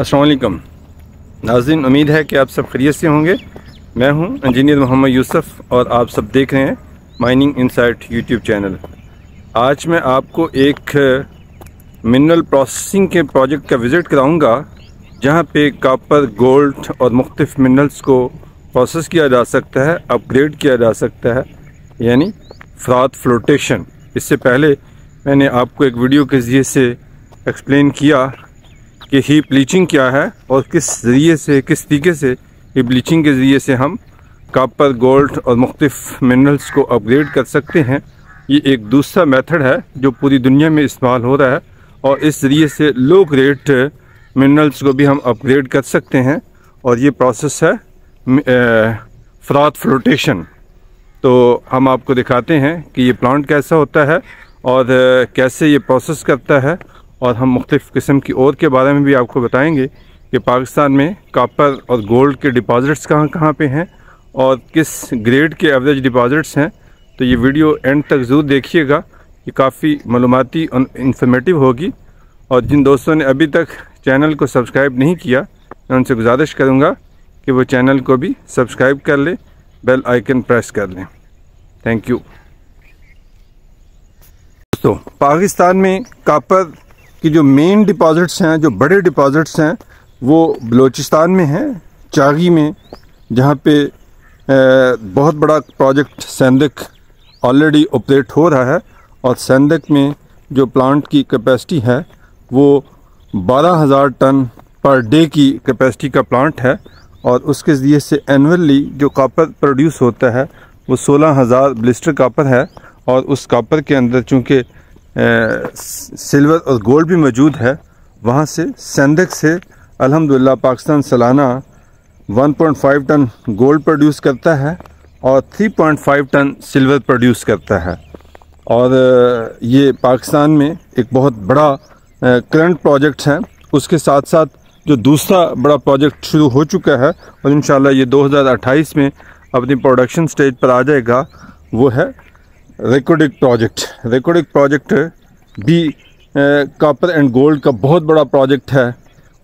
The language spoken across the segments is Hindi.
असलकम नाजिन उम्मीद है कि आप सब खरीत से होंगे। मैं हूँ इंजीनियर मोहम्मद यूसुफ और आप सब देख रहे हैं माइनिंग इनसाइट यूट्यूब चैनल। आज मैं आपको एक मिनरल प्रोसेसिंग के प्रोजेक्ट का विज़िट कराऊँगा, जहाँ पे कापर, गोल्ड और मुख्तफ मिनरल्स को प्रोसेस किया जा सकता है, अपग्रेड किया जा सकता है, यानी फ्रात फ्लोटेशन। इससे पहले मैंने आपको एक वीडियो के ज़रिए से एक्सप्लेन किया कि ही ब्लीचिंग क्या है और किस ज़रिए से, किस तरीके से ये ब्लीचिंग के ज़रिए से हम कापर गोल्ड और मुख्तफ मिनरल्स को अपग्रेड कर सकते हैं। ये एक दूसरा मेथड है जो पूरी दुनिया में इस्तेमाल हो रहा है और इस ज़रिए से लो ग्रेड मिनरल्स को भी हम अपग्रेड कर सकते हैं और ये प्रोसेस है फ्रात फ्लोटेशन तो हम आपको दिखाते हैं कि ये प्लांट कैसा होता है और कैसे ये प्रोसेस करता है और हम मुख्तफ़ किस्म की और के बारे में भी आपको बताएँगे कि पाकिस्तान में कापर और गोल्ड के डिपॉज़िट्स कहाँ कहाँ पर हैं और किस ग्रेड के एवरेज डिपॉज़िट्स हैं। तो ये वीडियो एंड तक ज़रूर देखिएगा। ये काफ़ी मालूमती और इंफॉर्मेटिव होगी। और जिन दोस्तों ने अभी तक चैनल को सब्सक्राइब नहीं किया, मैं उनसे गुजारिश करूँगा कि वो चैनल को भी सब्सक्राइब कर लें बेल आइकन प्रेस कर लें। थैंक यू दोस्तों, पाकिस्तान में कापर कि जो मेन डिपॉज़िट्स हैं, जो बड़े डिपॉज़िट्स हैं, वो बलूचिस्तान में हैं, चागी में, जहाँ पे बहुत बड़ा प्रोजेक्ट सैंदक ऑलरेडी ऑपरेट हो रहा है और सैंदक में जो प्लांट की कैपेसिटी है, वो बारह हज़ार टन पर डे की कैपेसिटी का प्लांट है और उसके ज़रिए से एनअली जो कापर प्रोड्यूस होता है, वो सोलह हज़ार ब्लिस्टर कापर है और उस कापर के अंदर चूँकि सिल्वर और गोल्ड भी मौजूद है। वहाँ से सेंदक से अल्हम्दुलिल्लाह पाकिस्तान सालाना 1.5 टन गोल्ड प्रोड्यूस करता है और 3.5 टन सिल्वर प्रोड्यूस करता है। और ये पाकिस्तान में एक बहुत बड़ा करंट प्रोजेक्ट है। उसके साथ साथ जो दूसरा बड़ा प्रोजेक्ट शुरू हो चुका है और इन ये 2028 में अपनी प्रोडक्शन स्टेज पर आ जाएगा, वो है रिकॉर्डिक प्रोजेक्ट। रिकॉर्डिक प्रोजेक्ट भी कॉपर एंड गोल्ड का बहुत बड़ा प्रोजेक्ट है।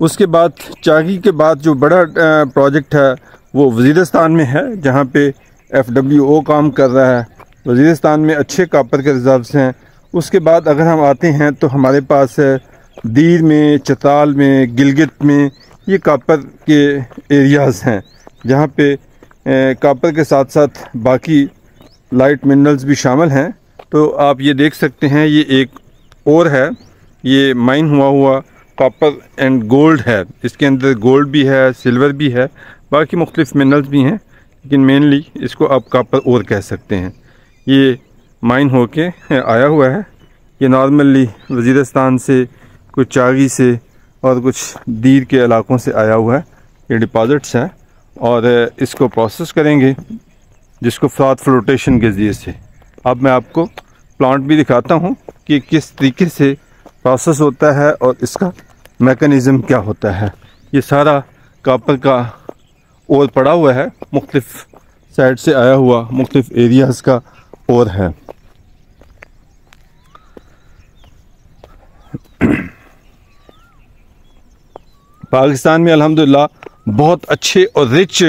उसके बाद चागी के बाद जो बड़ा प्रोजेक्ट है, वो वज़ीरस्तान में है, जहाँ पे एफ़ डब्ल्यू ओ काम कर रहा है। वज़ीरस्तान में अच्छे कापर के रिजर्व्स हैं। उसके बाद अगर हम आते हैं तो हमारे पास दीर में, चताल में, गिलगित में, ये कापर के एरियाज़ हैं, जहाँ पे कापर के साथ साथ बाकी लाइट मिनरल्स भी शामिल हैं। तो आप ये देख सकते हैं, ये एक और है। ये माइन हुआ हुआ कॉपर एंड गोल्ड है। इसके अंदर गोल्ड भी है सिल्वर भी है, बाकी मुख्तलिफ़ मिनरल्स भी हैं। लेकिन मेनली इसको आप कॉपर और कह सकते हैं। ये माइन हो के आया हुआ है। ये नॉर्मली वज़ीरस्तान से, कुछ चागी से और कुछ दीर के इलाकों से आया हुआ है। ये डिपॉज़िट्स हैं और इसको प्रोसेस करेंगे। जिसको फ्रात फ्लोटेशन के ज़रिए से। अब मैं आपको प्लांट भी दिखाता हूँ कि किस तरीके से प्रोसेस होता है और इसका मेकनिज़म क्या होता है। ये सारा कापर का और पड़ा हुआ है मुख्तफ साइड से आया हुआ मुख्तफ एरियाज़ का और है। पाकिस्तान में अल्हम्दुलिल्लाह बहुत अच्छे और रिच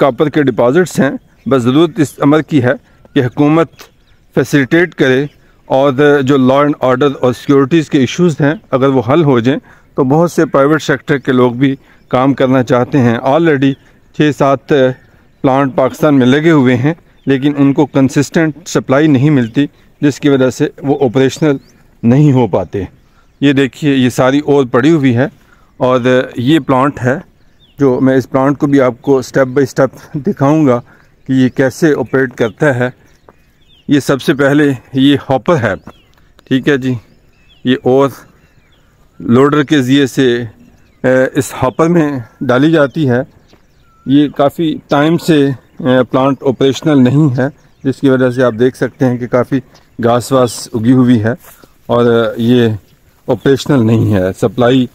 कापर के डिपॉज़िट्स हैं। बस ज़रूरत इस अमर की है कि हुकूमत फैसिलिटेट करे और जो लॉ एंड ऑर्डर और सिक्योरिटीज़ के इश्यूज़ हैं, अगर वो हल हो जाएँ तो बहुत से प्राइवेट सेक्टर के लोग भी काम करना चाहते हैं। ऑलरेडी छः सात प्लांट पाकिस्तान में लगे हुए हैं, लेकिन उनको कंसिस्टेंट सप्लाई नहीं मिलती, जिसकी वजह से वो ऑपरेशनल नहीं हो पाते। ये देखिए, ये सारी और पड़ी हुई है और ये प्लांट है, जो मैं इस प्लांट को भी आपको स्टेप बाय स्टेप दिखाऊँगा। कि ये कैसे ऑपरेट करता है, ये सबसे पहले ये हॉपर है, ठीक है जी? ये और लोडर के ज़रिए से इस हॉपर में डाली जाती है। ये काफ़ी टाइम से प्लांट ऑपरेशनल नहीं है, जिसकी वजह से आप देख सकते हैं कि काफ़ी घास वास उगी हुई है और ये ऑपरेशनल नहीं है। सप्लाई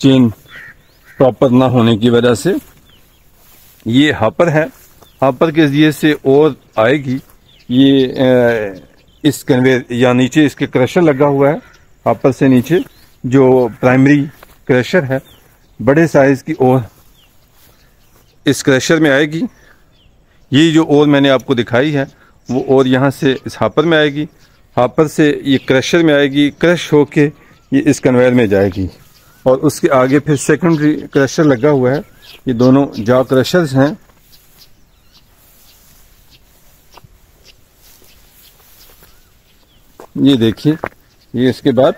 चेन प्रॉपर ना होने की वजह से ये हॉपर है। हापर के ज़रिए से और आएगी? ये इस कन्वेयर या नीचे इसके क्रशर लगा हुआ है हापर से नीचे, जो प्राइमरी क्रशर है, बड़े साइज़ की और इस क्रशर में आएगी। ये जो और मैंने आपको दिखाई है, वो और यहाँ से इस हापर में आएगी। हापर से ये क्रशर में आएगी क्रश होके ये इस कन्वेयर में जाएगी। और उसके आगे फिर सेकेंडरी क्रशर लगा हुआ है। ये दोनों जा क्रशर्स हैं। ये देखिए, ये इसके बाद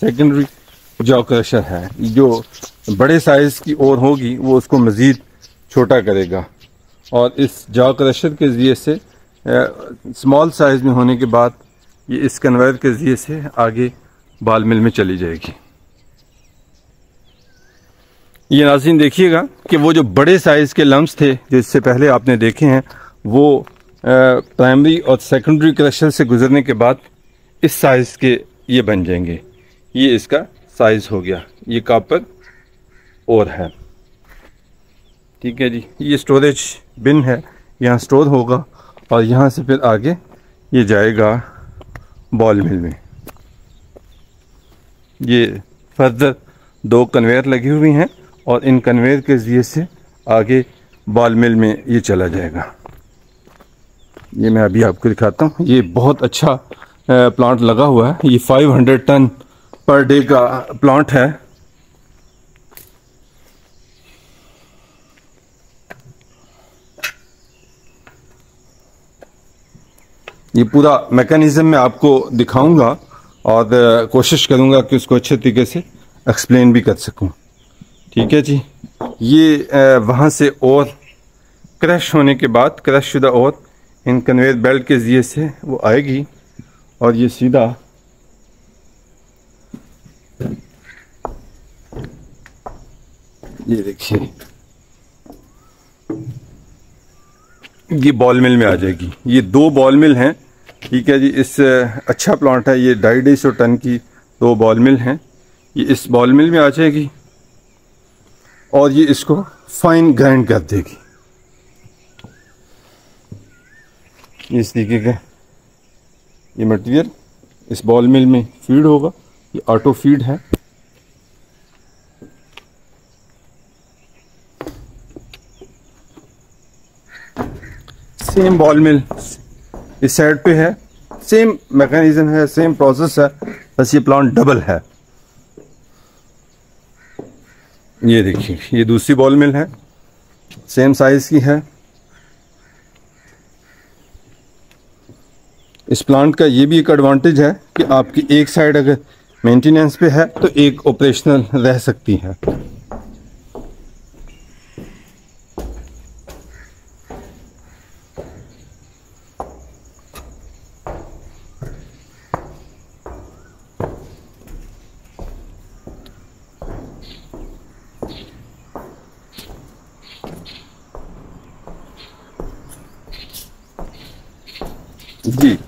सेकेंडरी जॉ क्रशर है। जो बड़े साइज़ की और होगी, वो उसको मज़ीद छोटा करेगा। और इस जॉ क्रशर के ज़रिए से स्मॉल साइज़ में होने के बाद ये इस कन्वेयर के ज़रिए से आगे बाल मिल में चली जाएगी। ये नाजिन देखिएगा कि वो जो बड़े साइज़ के लम्स थे, जो इससे पहले आपने देखे हैं, वो प्राइमरी और सेकेंडरी क्रशर से गुजरने के बाद इस साइज़ के ये बन जाएँगे। ये इसका साइज़ हो गया। ये कापर और है। ठीक है जी। ये स्टोरेज बिन है। यहाँ स्टोर होगा और यहाँ से फिर आगे ये जाएगा बॉल मिल में। ये फर्दर दो कन्वेयर लगी हुई हैं और इन कन्वेयर के ज़रिए से आगे बॉल मिल में ये चला जाएगा। ये मैं अभी आपको दिखाता हूँ। ये बहुत अच्छा प्लांट लगा हुआ है। ये 500 टन पर डे का प्लांट है। ये पूरा मैकेनिज्म मैं आपको दिखाऊँगा और कोशिश करूँगा कि उसको अच्छे तरीके से एक्सप्लेन भी कर सकूँ। ठीक है जी? ये वहाँ से और क्रैश होने के बाद क्रश शुदा और इन कन्वेयर बेल्ट के ज़रिए से वो आएगी। और ये सीधा। ये देखिए। ये बॉल मिल में आ जाएगी। ये दो बॉल मिल हैं। ठीक है जी, इस अच्छा प्लांट है। ये ढाई ढाई सौ टन की दो बॉल मिल हैं। ये इस बॉल मिल में आ जाएगी। और ये इसको फाइन ग्राइंड कर देगी। इस तरीके का ये मटेरियल इस बॉल मिल में फ़ीड होगा। ये ऑटो फ़ीड है। सेम बॉल मिल इस साइड पे है। सेम मैकेनिज्म है सेम प्रोसेस है, बस ये प्लांट डबल है। ये देखिए, ये दूसरी बॉल मिल है। सेम साइज़ की है। इस प्लांट का ये भी एक एडवांटेज है कि आपकी एक साइड अगर मेंटेनेंस पे है तो एक ऑपरेशनल रह सकती है। जी।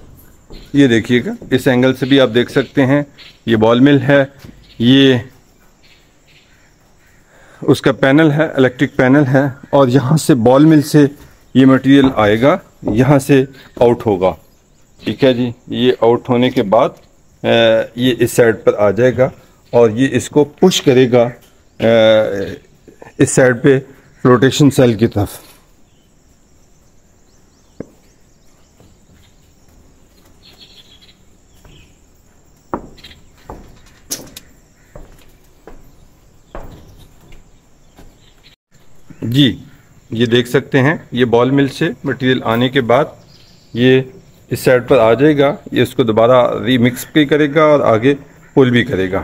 ये देखिएगा, इस एंगल से भी आप देख सकते हैं, ये बॉल मिल है, ये उसका पैनल है इलेक्ट्रिक पैनल है, और यहाँ से बॉल मिल से ये मटेरियल आएगा, यहाँ से आउट होगा। ठीक है जी, ये आउट होने के बाद ये इस साइड पर आ जाएगा, और ये इसको पुश करेगा इस साइड पे फ्लोटेशन सेल की तरफ़। जी, ये देख सकते हैं, ये बॉल मिल से मटेरियल आने के बाद ये इस साइड पर आ जाएगा, ये इसको दोबारा रीमिक्स भी करेगा और आगे पुल भी करेगा।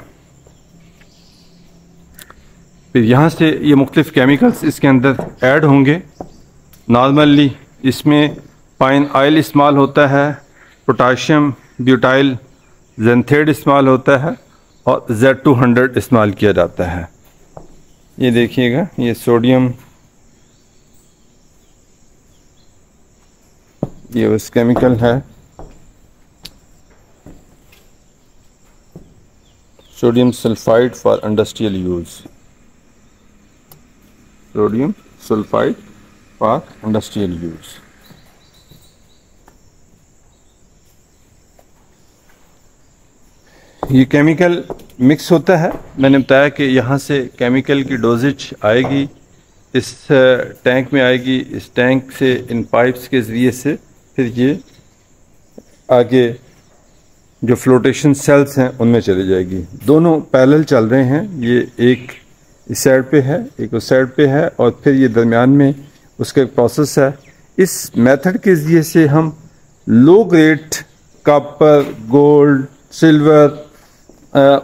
फिर यहाँ से ये मुख्तफ केमिकल्स इसके अंदर ऐड होंगे। नॉर्मली इसमें पाइन ऑयल इस्तेमाल होता है पोटाशियम ब्यूटाइल जेंथेड इस्तेमाल होता है और जेड टू हंड्रेड इस्तेमाल किया जाता है। ये देखिएगा, ये सोडियम ये उस केमिकल है। Sodium sulphide for industrial use sodium sulphide for industrial use ये केमिकल मिक्स होता है। मैंने बताया कि यहाँ से केमिकल की डोजेज आएगी। इस टैंक में आएगी। इस टैंक से इन पाइप्स के ज़रिए से। फिर ये आगे जो फ्लोटेशन सेल्स हैं, उनमें चली जाएगी। दोनों पैरेलल चल रहे हैं। ये एक इस साइड पे है, एक उस साइड पे है, और फिर ये दरमियान में उसका एक प्रोसेस है। इस मेथड के ज़रिए से हम low grade copper gold silver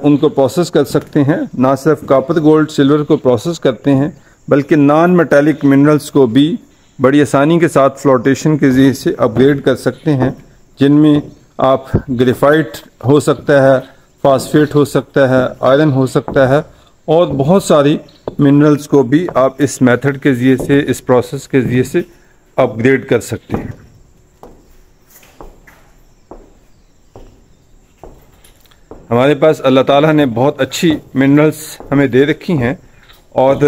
उनको प्रोसेस कर सकते हैं। ना सिर्फ़ कॉपर गोल्ड सिल्वर को प्रोसेस करते हैं, बल्कि नॉन मेटालिक मिनरल्स को भी बड़ी आसानी के साथ फ्लोटेशन के ज़रिए से अपग्रेड कर सकते हैं, जिनमें आप ग्रेफाइट हो सकता है फास्फेट हो सकता है आयरन हो सकता है, और बहुत सारी मिनरल्स को भी आप इस मेथड के ज़रिए से, इस प्रोसेस के ज़रिए से अपग्रेड कर सकते हैं। हमारे पास अल्लाह ताला ने बहुत अच्छी मिनरल्स हमें दे रखी हैं, और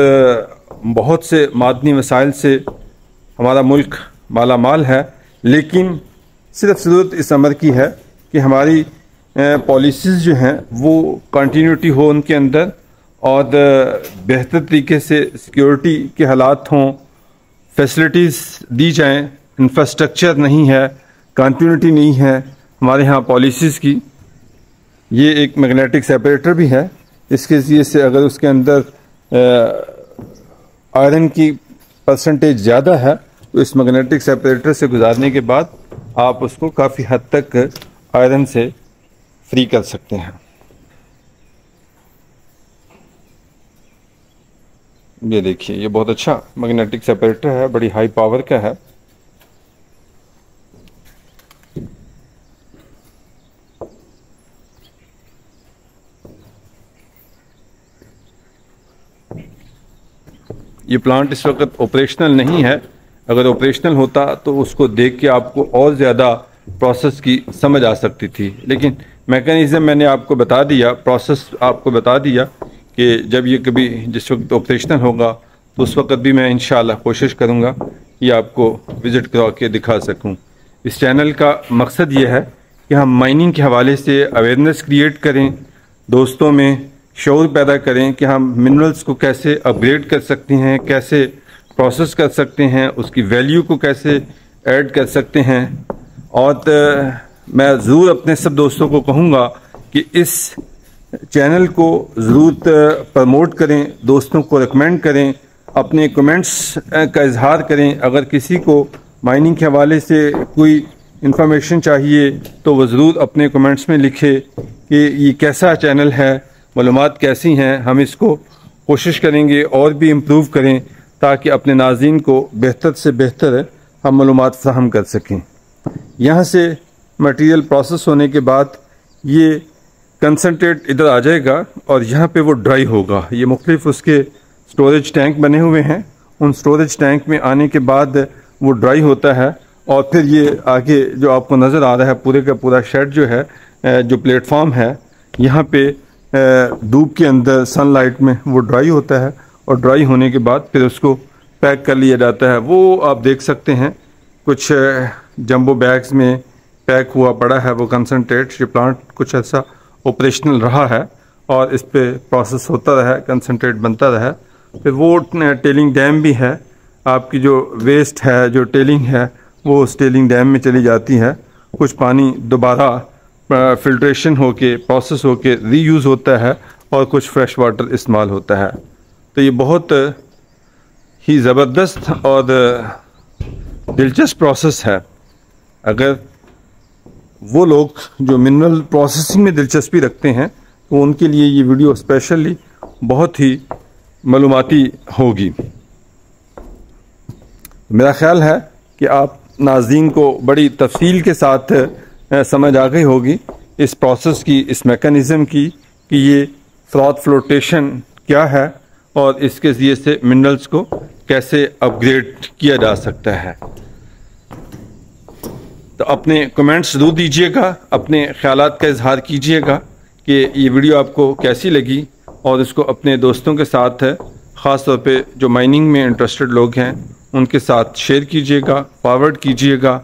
बहुत से मादनी वसाइल से हमारा मुल्क माला माल है, लेकिन सिर्फ़ ज़रूरत इस अमर की है कि हमारी पॉलिसीज़ जो हैं, वो कंटिन्यूटी हो उनके अंदर और बेहतर तरीके से सिक्योरिटी के हालात हों फैसिलिटीज़ दी जाएँ इंफ्रास्ट्रक्चर नहीं है कंटिन्यूटी नहीं है हमारे यहाँ पॉलिसीज़ की। ये एक मैग्नेटिक सेपरेटर भी है। इसके ज़रिए से अगर उसके अंदर आयरन की परसेंटेज ज़्यादा है तो इस मैग्नेटिक सेपरेटर से गुजारने के बाद आप उसको काफ़ी हद तक आयरन से फ्री कर सकते हैं। ये देखिए, ये बहुत अच्छा मैग्नेटिक सेपरेटर है, बड़ी हाई पावर का है। ये प्लांट इस वक्त ऑपरेशनल नहीं है। अगर ऑपरेशनल होता तो उसको देख के आपको और ज़्यादा प्रोसेस की समझ आ सकती थी। लेकिन मैकेनिज़्म मैंने आपको बता दिया प्रोसेस आपको बता दिया कि जब ये कभी जिस वक्त ऑपरेशनल होगा तो उस वक्त भी मैं इन कोशिश करूँगा ये आपको विज़िट करा के दिखा सकूँ। इस चैनल का मकसद ये है कि हम माइनिंग के हवाले से अवेयरनेस क्रिएट करें, दोस्तों में शौर पैदा करें कि हम मिनरल्स को कैसे अपग्रेड कर सकते हैं, कैसे प्रोसेस कर सकते हैं, उसकी वैल्यू को कैसे ऐड कर सकते हैं। और मैं ज़रूर अपने सब दोस्तों को कहूँगा कि इस चैनल को ज़रूर प्रमोट करें, दोस्तों को रिकमेंड करें, अपने कमेंट्स का इजहार करें। अगर किसी को माइनिंग के हवाले से कोई इन्फॉर्मेशन चाहिए तो वह ज़रूर अपने कमेंट्स में लिखे कि ये कैसा चैनल है मालूम कैसी हैं, हम इसको कोशिश करेंगे और भी इम्प्रूव करें। ताकि अपने नाजीन को बेहतर से बेहतर हम मालूम फ्राहम कर सकें। यहाँ से मटेरियल प्रोसेस होने के बाद ये कंसनट्रेट इधर आ जाएगा और यहाँ पे वो ड्राई होगा। ये मुख्तलिफ़ उसके स्टोरेज टैंक बने हुए हैं। उन स्टोरेज टैंक में आने के बाद वो ड्राई होता है और फिर ये आगे जो आपको नज़र आ रहा है, पूरे का पूरा शेड जो है जो प्लेटफॉर्म है, यहाँ पे धूप के अंदर सनलाइट में वो ड्राई होता है। और ड्राई होने के बाद फिर उसको पैक कर लिया जाता है। वो आप देख सकते हैं, कुछ जंबो बैग्स में पैक हुआ पड़ा है वो कंसनट्रेट ये प्लांट कुछ ऐसा ऑपरेशनल रहा है और इस पर प्रोसेस होता रहा कंसनट्रेट बनता रहा फिर वो टेलिंग डैम भी है। आपकी जो वेस्ट है, जो टेलिंग है, वो उस टेलिंग डैम में चली जाती है। कुछ पानी दोबारा फिल्ट्रेशन होके प्रोसेस होके रीयूज़ होता है और कुछ फ्रेश वाटर इस्तेमाल होता है। तो ये बहुत ही ज़बरदस्त और दिलचस्प प्रोसेस है। अगर वो लोग जो मिनरल प्रोसेसिंग में दिलचस्पी रखते हैं तो उनके लिए ये वीडियो स्पेशली बहुत ही मालूमती होगी। मेरा ख्याल है कि आप नाजीन को बड़ी तफसील के साथ समझ आ गई होगी इस प्रोसेस की, इस मेकनिज़म की कि ये फ्रॉथ फ्लोटेशन क्या है और इसके ज़रिए से मिनरल्स को कैसे अपग्रेड किया जा सकता है। तो अपने कमेंट्स ज़रूर दीजिएगा, अपने ख्याल का इजहार कीजिएगा कि ये वीडियो आपको कैसी लगी और इसको अपने दोस्तों के साथ ख़ास तौर पे जो माइनिंग में इंटरेस्टेड लोग हैं, उनके साथ शेयर कीजिएगा फॉरवर्ड कीजिएगा।